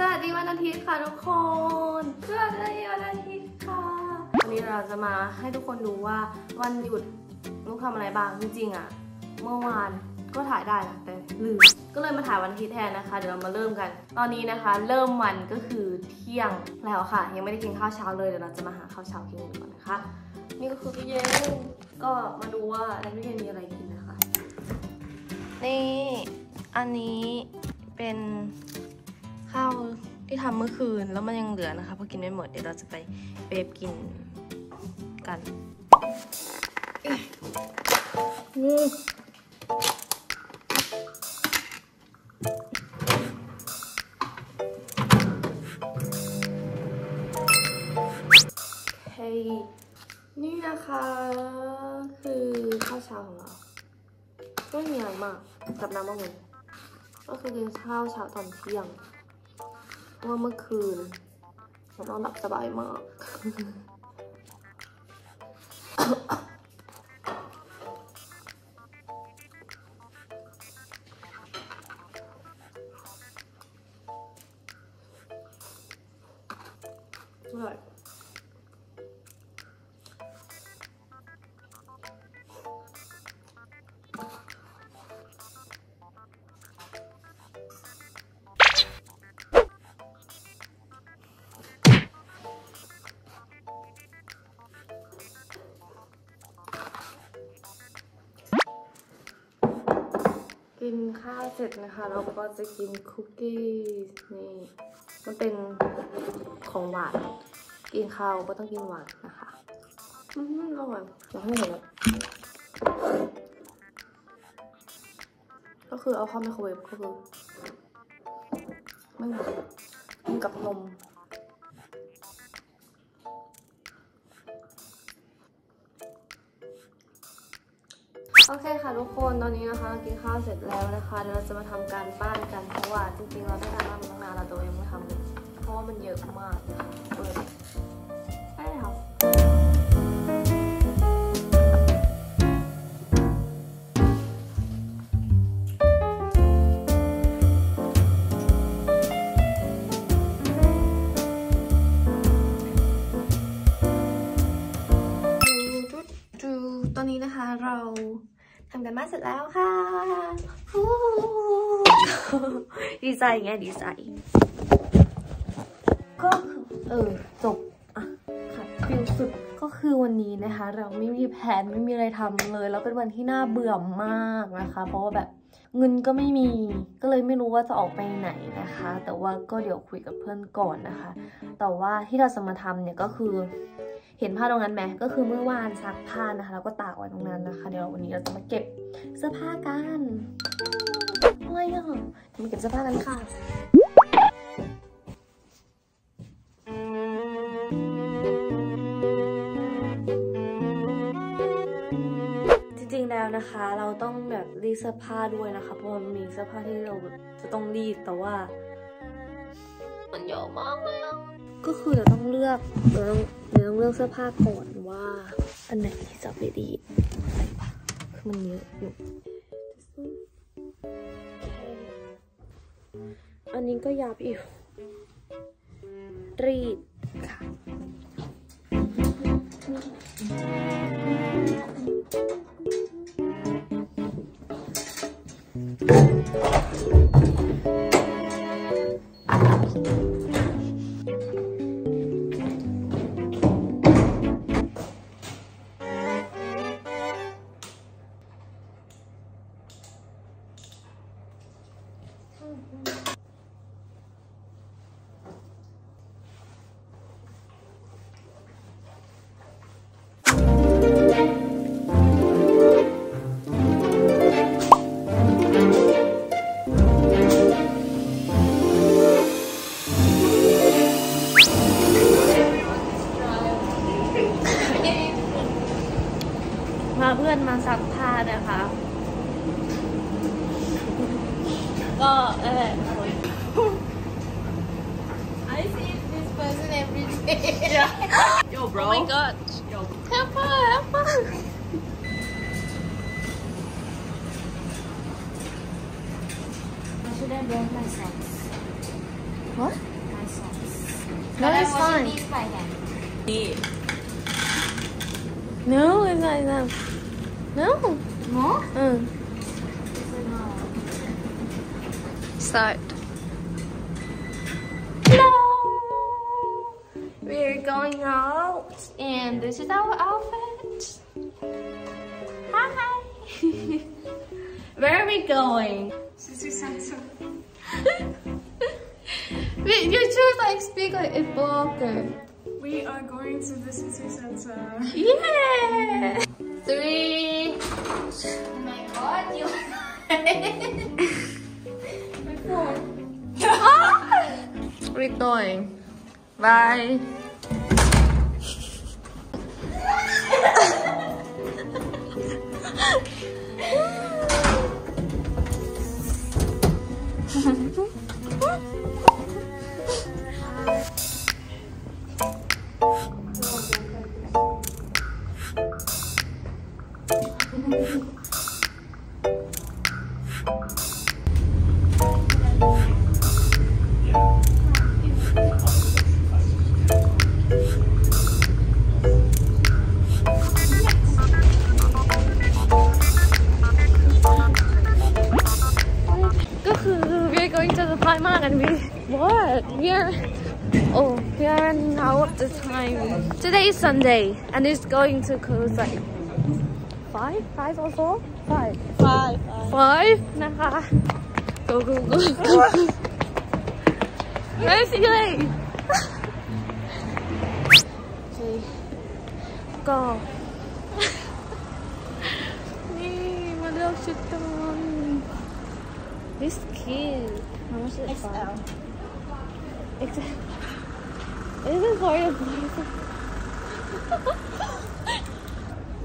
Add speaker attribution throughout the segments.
Speaker 1: สวัสดีวันอาทิตย์ค่ะทุกคน สวัสดีวันอาทิตย์ค่ะ วันนี้เราจะมาให้ทุกคนดูว่าวันหยุดนุกทำอะไรบ้างจริงๆอะเมื่อวานก็ถ่ายได้นะแต่ลืม ก็เลยมาถ่ายวันอาทิตย์แทนนะคะ เดี๋ยวเรามาเริ่มกัน ตอนนี้นะคะ เริ่มวันก็คือเที่ยงแล้วค่ะ ยังไม่ได้กินข้าวเช้าเลยเดี๋ยวเราจะมาหาข้าวเช้ากินกันก่อนนะคะ นี่ก็คือตู้เย็นก็มาดูว่าในตู้เย็นมีอะไรกินนะคะ นี่อันนี้เป็น ข้าวที่ทำเมื่อคืนแล้วมันยังเหลือนะคะเพอกินไม่หมดเดี๋ยวเราจะไปเบฟกินกันอืมโอเคนี่นะคะคือข้าวเช้าของเราไม่มีอะไรมากกับน้ำมะม่วงก็คือกินข้าวเช้าตอนเที่ยง เพราะว่าเมื่อคืนนอนหลับสบายมาก กินข้าวเสร็จนะคะ เราก็จะกินคุกกี้นี่มันเป็นของหวาน กินข้าวก็ต้องกินหวานนะคะอืมอร่อยอยากให้เห็นก็คือเอาเข้าไมโครเวฟก็คือไม่หวานกินกับนม โอเคค่ะทุกคนตอนนี้นะคะกินข้าวเสร็จแล้วนะคะเดี๋ยวเราจะมาทำการบ้านกันเพราะว่าจริงๆเราได้การบ้านมาตั้งนานแล้วตัวเองไม่ทำเลยเพราะว่ามันเยอะมากนะคะ ทำกันบ้านเสร็จแล้วค่ะฮู้ดีใจไงดีใจ ก็คือเออจบอะค่ะฟิลสุดก็คือวันนี้นะคะ เราไม่มีแผนไม่มีอะไรทำเลย แล้วเป็นวันที่น่าเบื่อมากนะคะ เพราะว่าแบบเงินก็ไม่มีก็เลยไม่รู้ว่าจะออกไปไหนนะคะ แต่ว่าก็เดี๋ยวคุยกับเพื่อนก่อนนะคะ แต่ว่าที่เราจะมาทำเนี่ยก็คือ เห็นผ้าตรงนั้นไหมก็คือเมื่อวานซักผ้านะคะ แล้วก็ตากไว้ตรงนั้นนะคะ เดี๋ยววันนี้เราจะมาเก็บเสื้อผ้ากันอะไรอะมาเก็บเสื้อผ้ากันค่ะจริงๆแล้วนะคะเราต้องแบบรีดเสื้อผ้าด้วยนะคะ เพราะมันมีเสื้อผ้าที่เราจะต้องรีดแต่ว่า มันเยอะมากเลย ก็คือเราต้องเลือกเราต้องเราต้องเลือกเสื้อผ้าก่อนว่า อันไหนที่จะไปรีอะไรปะคือมันเยอะอยู่อันนี้ก็ยับอยู่รีดค่ะพ ก็เออ
Speaker 2: I see this person every day.
Speaker 3: Yo, bro.
Speaker 1: Oh my god.
Speaker 3: Yo.
Speaker 1: Help her, help her.
Speaker 2: Should I burn my socks?
Speaker 1: What?
Speaker 2: Nice songs.
Speaker 1: No,
Speaker 2: But I'm
Speaker 1: it's
Speaker 2: watching
Speaker 1: fine.
Speaker 2: these by hand.
Speaker 1: No, it's not enough. No.
Speaker 2: More?
Speaker 1: Mm. Start. Hello. We're going out, and this is our outfit. Hi. Where are we going? Wait, you choose like speak like a blogger.
Speaker 3: We are going to the city center.
Speaker 1: Yeah. Three.
Speaker 2: Oh my god, you
Speaker 1: We're going. Bye. going to the Primark and we what? We are oh we are running out of the time. Today is Sunday and it's going to close like five, five or four, five,
Speaker 3: Five.
Speaker 1: five นะคะ go go go go Where is he going? โอเคก็ นี่มาเลือกชุดกัน this cute How much is it?
Speaker 3: XL.
Speaker 1: This is for your boyfriend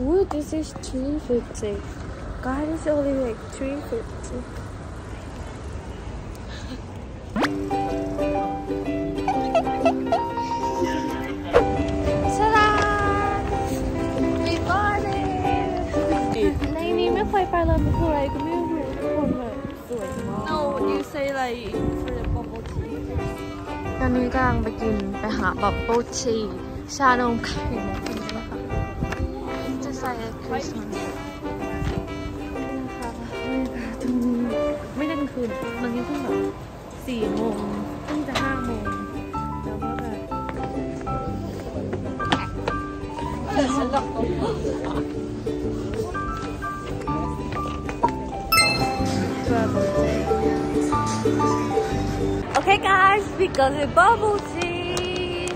Speaker 1: Ooh, this is 350 God, it's only like 350
Speaker 3: say like for the bubble tea.
Speaker 1: ตอนนี้กำลังไปกินไปหาบับเบิ้ลชีชานมไข่มุกกันนะคะจะใส่คริสต์มาสนะคะตรงนี้ไม่ได้กลางคืนมันยังเพิ่งแบบสี่โมงเพิ่งจะห้าโมงแล้วก็แบบ Okay, guys, we got the bubble tea.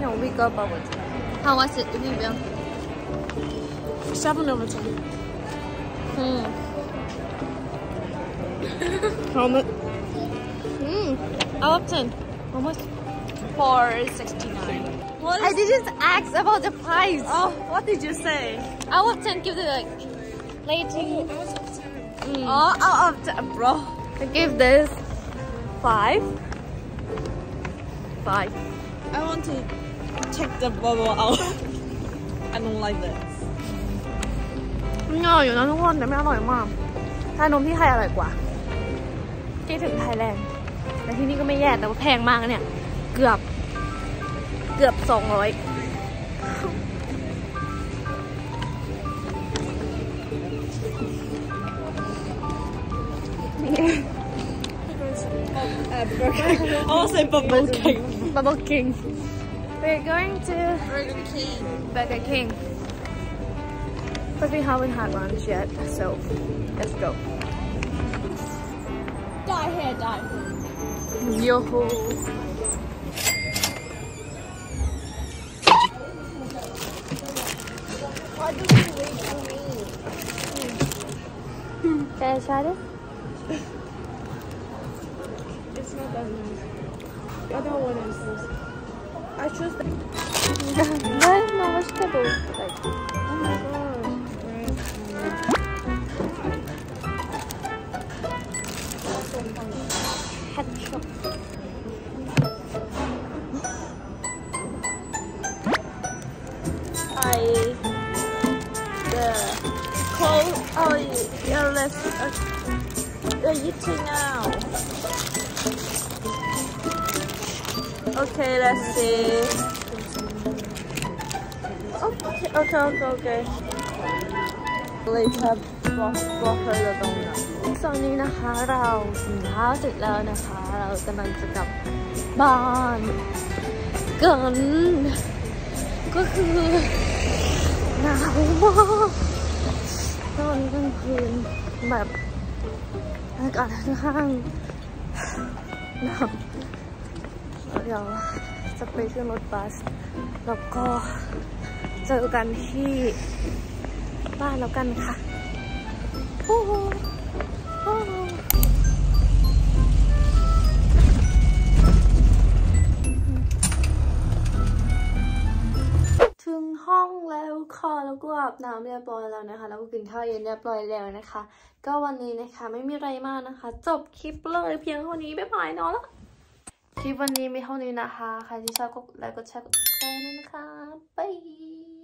Speaker 1: No, we got bubble tea. How was it, Olivia?
Speaker 3: Seven over ten.
Speaker 1: Hmm.
Speaker 3: How much?
Speaker 1: Hmm. Out of ten. How much?
Speaker 3: Four sixty-nine. What
Speaker 1: I didn't ask about the price.
Speaker 3: Oh, what did you say?
Speaker 1: Out of ten, give it like rating. Mm.
Speaker 3: Oh, out of ten, bro.
Speaker 1: I give this five. Five.
Speaker 3: I want to take the bubble out. I don't like this.
Speaker 1: มันอร่อยอยู่นะทุกคนแต่ไม่อร่อยมากชานมที่ไทยอร่อยกว่าคิดถึงไทยแลนด์แต่ที่นี่ก็ไม่แย่แต่ว่าแพงมากนะเนี่ย เกือบ เกือบสองร้อย
Speaker 3: Uh, burger. I want say bubble cake.
Speaker 1: Bubble King. We're going to
Speaker 3: Burger King.
Speaker 1: Burger King. But we haven't had lunch yet, so let's go.
Speaker 3: Die here, die.
Speaker 1: Yo-ho.
Speaker 3: Why do you wait for me?
Speaker 1: Can I try this?
Speaker 3: It's nice. The other. I choose the.
Speaker 1: Why is no vegetable? Like,
Speaker 3: Oh my. I the cold oh yeah let's uh, you're eating now
Speaker 1: Okay, let's see. Okay, okay, okay, okay. Later, walk, walk her the donut. ตอนนี้นะคะเรากินข้าเสร็จแล้วนะคะ เรากำลังจะกลับบ้านกันก็คือหนาวมากตอนกลางคืนแบบอากาศค่อนข้างหนาว เดี๋ยวจะไปขึ้นรถบัส แล้วก็เจอกันที่บ้านแล้วกันค่ะโอ้โหโอ้โหถึงห้องแล้วค่ะแล้วก็อาบน้ำเรียบร้อยแล้วนะคะ แล้วก็กินข้าวเย็นเรียบร้อยแล้วนะคะ ก็วันนี้นะคะไม่มีอะไรมากนะคะ จบคลิปเลยเพียงเท่านี้บ๊ายบายเนาะแล้ว คลิปวันนี้มีเท่านี้นะคะ ใครที่ชอบก็ไลค์กดแชร์กดแชร์ด้วยนะคะบาย